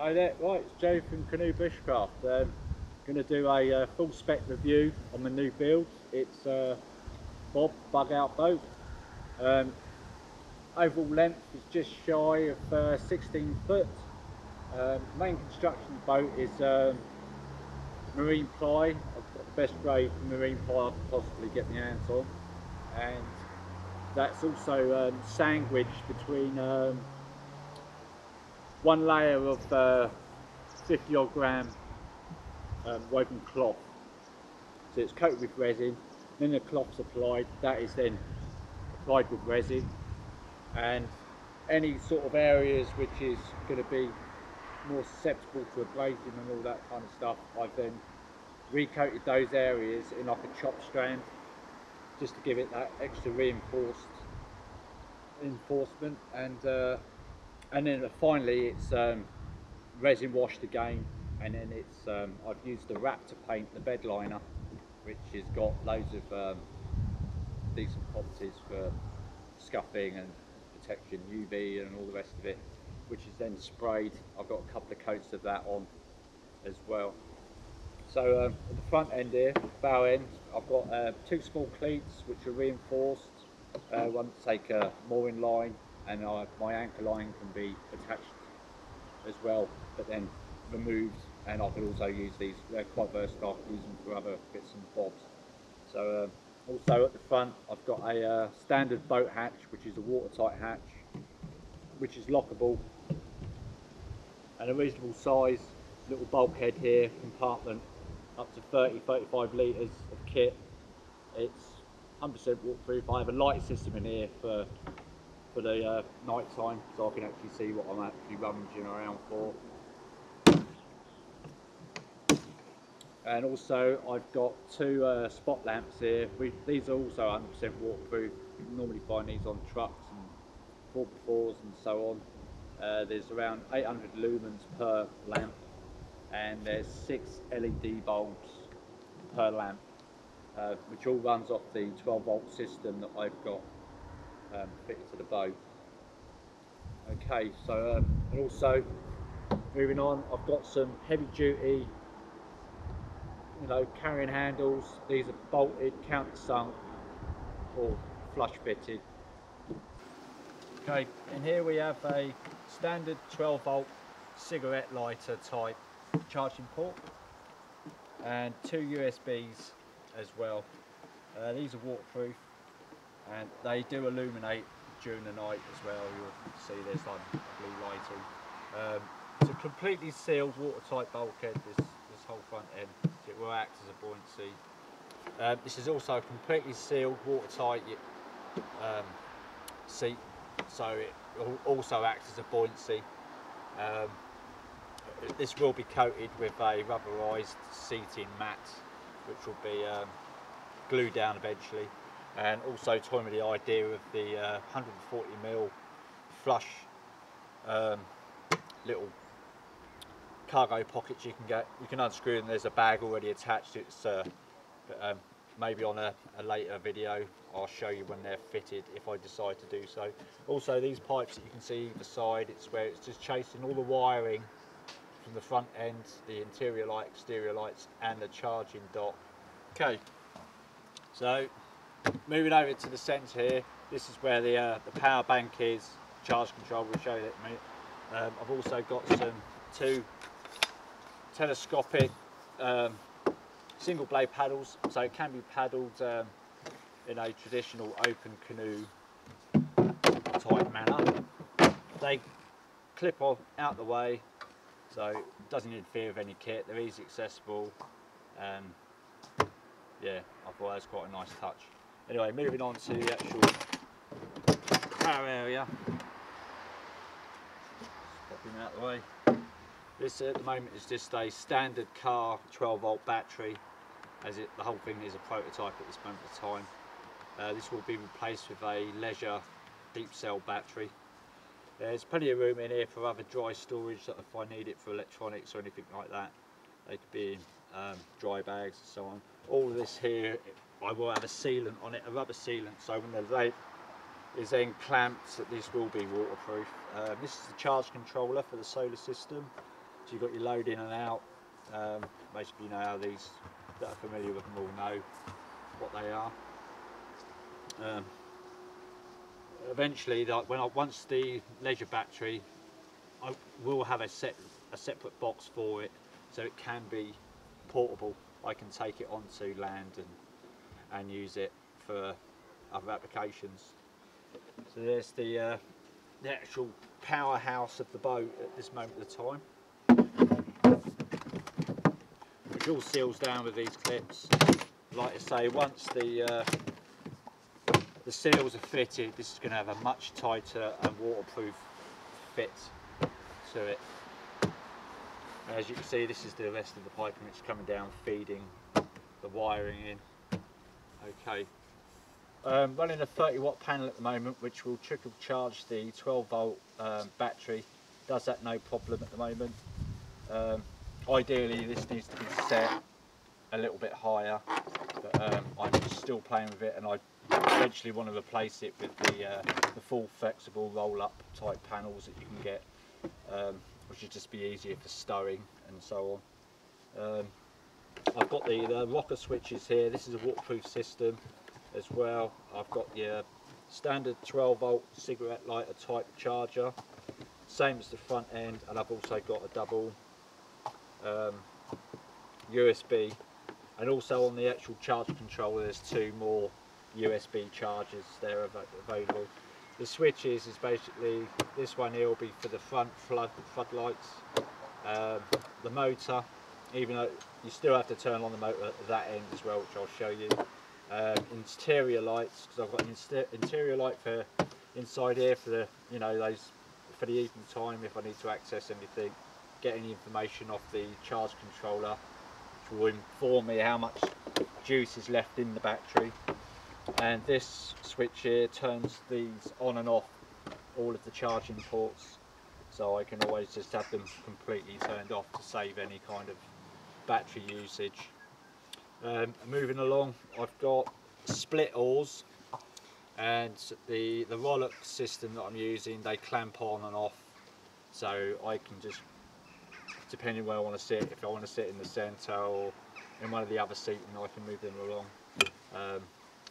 Hi there, right, it's Joe from Canoe Bushcraft. Um, going to do a uh, full spec review on the new build. It's uh, Bob bug out boat. Um, overall length is just shy of uh, 16 foot. Um, main construction of boat is um, marine ply. I've got the best grade marine ply I can possibly get my hands on. And that's also um, sandwiched between um, one layer of uh, 50 odd gram um, woven cloth. So it's coated with resin, then the cloth's applied, that is then applied with resin. And any sort of areas which is going to be more susceptible to abrasion and all that kind of stuff, I've then recoated those areas in like a chop strand just to give it that extra reinforced enforcement and uh, and then finally it's um, resin washed again. And then it's um, I've used the Raptor paint the bed liner which has got loads of um, decent properties for scuffing and protection UV and all the rest of it which is then sprayed. I've got a couple of coats of that on as well. So um, at the front end here bow end I've got uh, two small cleats which are reinforced uh, one to take a mooring line and uh, my anchor line can be attached as well but then removed and I can also use these. They're quite versatile use them for other bits and bobs. So uh, also at the front I've got a uh, standard boat hatch which is a watertight hatch which is lockable and a reasonable size little bulkhead here compartment up to 30 35 litres of kit. It's 100% waterproof. I have a light system in here for for the uh, night time so I can actually see what I'm actually rummaging around for. And also I've got two uh, spot lamps here. We, these are also 100% waterproof. You normally find these on trucks and 4x4s and so on. Uh, there's around 800 lumens per lamp and there's six LED bulbs per lamp uh, which all runs off the 12 volt system that I've got um, fitted to the boat. Okay, so um, and also moving on, I've got some heavy duty, you know, carrying handles. These are bolted, countersunk, or flush fitted. Okay, and here we have a standard 12 volt cigarette lighter type charging port and two USBs as well. Uh, these are waterproof and they do illuminate during the night as well. You'll see there's like blue lighting. Um, it's a completely sealed watertight bulkhead. This this whole front end. It will act as a buoyancy. Um, this is also completely sealed watertight um, seat, so it also acts as a buoyancy. Um, this will be coated with a rubberized seating mat, which will be um, glued down eventually and also toying with the idea of the uh, 140 mil flush um, little cargo pockets you can get. You can unscrew them. There's a bag already attached. It's uh, but, um, maybe on a, a, later video I'll show you when they're fitted if I decide to do so. Also these pipes that you can see either side, it's where it's just chasing all the wiring from the front end, the interior light, exterior lights and the charging dock. Okay, so moving over to the centre here, this is where the, uh, the power bank is, charge control, we'll show you that in a minute. Um, I've also got some two telescopic um, single blade paddles, so it can be paddled um, in a traditional open canoe type manner. They clip off out the way, so it doesn't interfere with any kit, they're easy accessible, and yeah, I thought that was quite a nice touch. Anyway, moving on to the actual car area. Popping out the way. This at the moment is just a standard car 12 volt battery as it, the whole thing is a prototype at this moment of time. Uh, this will be replaced with a leisure deep cell battery. There's plenty of room in here for other dry storage that if I need it for electronics or anything like that. They could be in um, dry bags and so on. All of this here I will have a sealant on it, a rubber sealant, so when the vape is then clamped, this will be waterproof. Um, this is the charge controller for the solar system. So you've got your load in and out. Um, basically, you know how these that are familiar with them all know what they are. Um, eventually, like when I, once the leisure battery, I will have a set a separate box for it, so it can be portable. I can take it onto land and and use it for other applications. So there's the uh, the actual powerhouse of the boat at this moment of time. Which all seals down with these clips. Like I say, once the uh, the seals are fitted, this is going to have a much tighter and waterproof fit to it. As you can see, this is the rest of the piping which is coming down, feeding the wiring in. Okay. Um, running a 30 watt panel at the moment, which will trickle charge the 12 volt um, battery. Does that no problem at the moment. Um, ideally, this needs to be set a little bit higher, but um, I'm still playing with it, and I eventually want to replace it with the uh, the full flexible roll up type panels that you can get, um, which would just be easier for stowing and so on. I've got the, the rocker switches here. This is a waterproof system as well. I've got your standard 12 volt cigarette lighter type charger, same as the front end, and I've also got a double um, USB. And also on the actual charge controller, there's two more USB chargers there av available. The switches is basically this one here will be for the front flood floodlights. Um, the motor, even though you still have to turn on the motor at that end as well, which I'll show you. Um, interior lights, because I've got an interior light for inside here for the, you know, those for the evening time if I need to access anything, get any information off the charge controller, which will inform me how much juice is left in the battery. And this switch here turns these on and off all of the charging ports so I can always just have them completely turned off to save any kind of battery usage. Um, moving along, I've got split oars and the, the Rowlock system that I'm using, they clamp on and off so I can just, depending where I want to sit, if I want to sit in the centre or in one of the other seats, I can move them along. Um,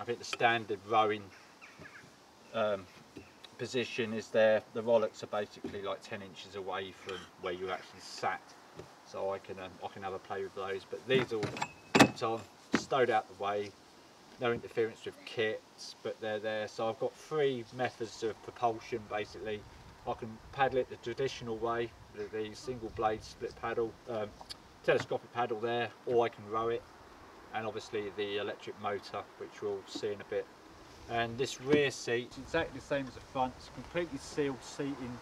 I think the standard rowing um, position is there. The Rowlocks are basically like 10 inches away from where you actually sat so I can um, I can have a play with those. But these all on, stowed out the way, no interference with kits, but they're there. So I've got three methods of propulsion basically. I can paddle it the traditional way, the, single blade split paddle, um, telescopic paddle there, or I can row it, and obviously the electric motor, which we'll see in a bit. And this rear seat, exactly the same as the front, it's a completely sealed seating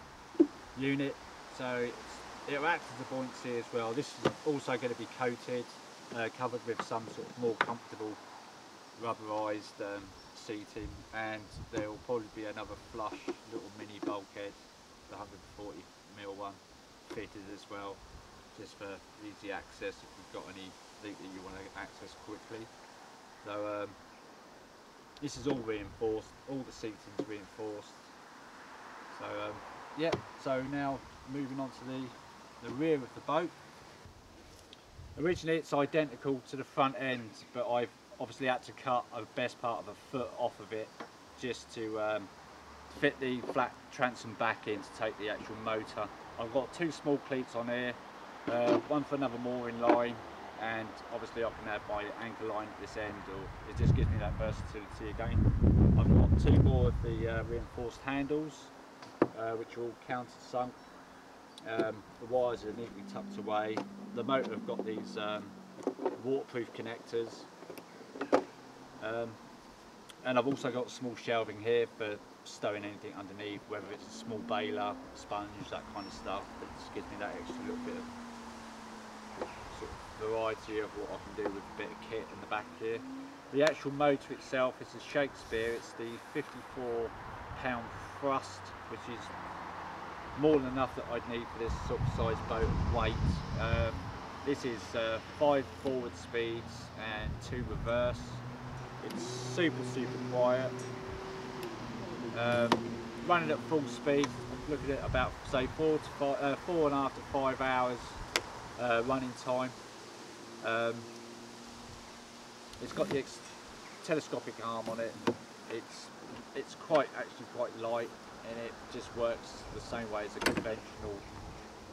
unit, so it's it will act as a buoyancy as well. This is also going to be coated, uh, covered with some sort of more comfortable rubberized um, seating and there will probably be another flush little mini bulkhead, the 140 mil one fitted as well, just for easy access if you've got any leak that you want to access quickly. So um, this is all reinforced, all the seating's reinforced. So um, yeah, so now moving on to the the rear of the boat. Originally it's identical to the front end but I've obviously had to cut a best part of a foot off of it just to um, fit the flat transom back in to take the actual motor. I've got two small cleats on here, uh, one for another mooring line and obviously I can have my anchor line at this end or it just gives me that versatility again. I've got two more of the uh, reinforced handles uh, which are all countersunk um, the wires are neatly tucked away. The motor have got these um, waterproof connectors. Um, and I've also got small shelving here for stowing anything underneath, whether it's a small baler, sponge, that kind of stuff. It just gives me that extra little bit of, sort of variety of what I can do with a bit of kit in the back here. The actual motor itself is a Shakespeare, it's the 54 pound thrust, which is more than enough that I'd need for this sort of size boat weight. Um, this is uh, five forward speeds and two reverse. It's super, super quiet. Um, running at full speed, looking at about say four to five, uh, four and a half to five hours uh, running time. Um, it's got the telescopic arm on it. It's it's quite actually quite light and it just works the same way as a conventional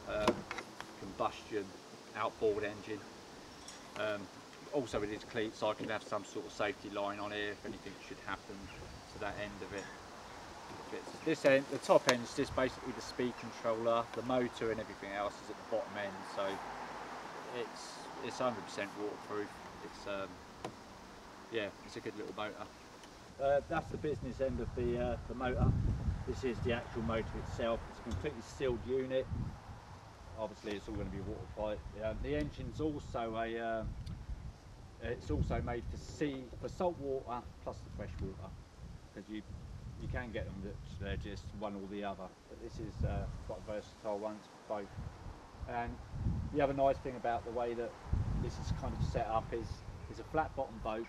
um, combustion outboard engine. Um, also with its cleats I can have some sort of safety line on here if anything should happen to that end of it. This end, the top end is just basically the speed controller, the motor and everything else is at the bottom end so it's it's 100% waterproof. It's um, yeah, it's a good little motor. Uh, that's the business end of the uh, the motor. This is the actual motor itself. It's a completely sealed unit. Obviously, it's all going to be watertight. Yeah, the engine's also a. Uh, it's also made for sea for salt water plus the fresh water because you you can get them that they're just one or the other. But this is uh, quite versatile one for both. And the other nice thing about the way that this is kind of set up is is a flat bottom boat,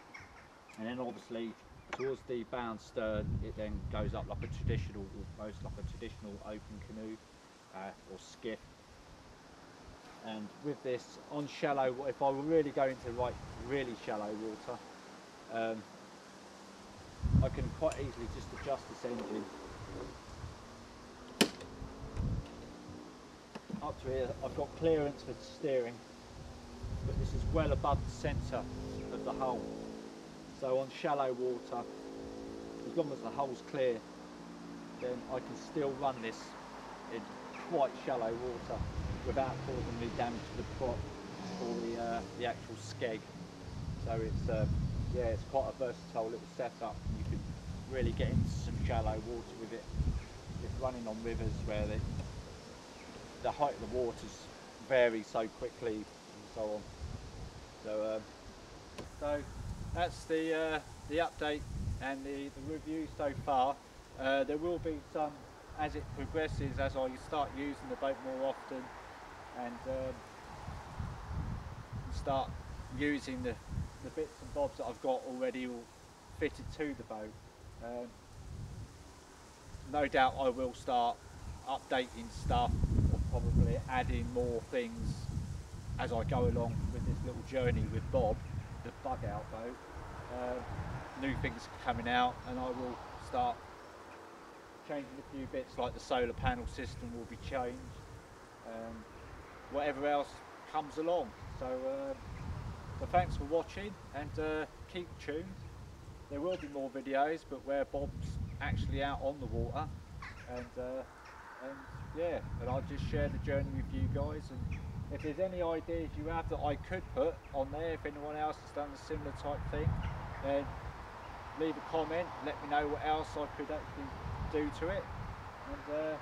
and then obviously towards the bow and stern it then goes up like a traditional almost like a traditional open canoe uh, or skiff. And with this on shallow if I were really going to like really shallow water um, I can quite easily just adjust this engine up to here. I've got clearance for steering but this is well above the centre of the hull so on shallow water, as long as the hull's clear, then I can still run this in quite shallow water without causing any damage to the prop or the, uh, the actual skeg. So it's um, yeah, it's quite a versatile little setup. You can really get into some shallow water with it. It's running on rivers where the, the height of the waters vary so quickly and so on. So, um, so that's the uh, the update and the, the review so far. Uh, there will be some as it progresses, as I start using the boat more often and um, start using the, the bits and bobs that I've got already all fitted to the boat. Um, no doubt I will start updating stuff or probably adding more things as I go along with this little journey with Bob the bug out boat. Uh, new things coming out and I will start changing a few bits like the solar panel system will be changed. Um, whatever else comes along. So, uh, so thanks for watching and uh, keep tuned. There will be more videos but where Bob's actually out on the water and, uh, and yeah and I'll just share the journey with you guys and if there's any ideas you have that I could put on there, if anyone else has done a similar type thing, then leave a comment, let me know what else I could actually do to it. And uh,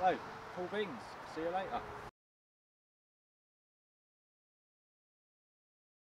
no, cool beans. See you later.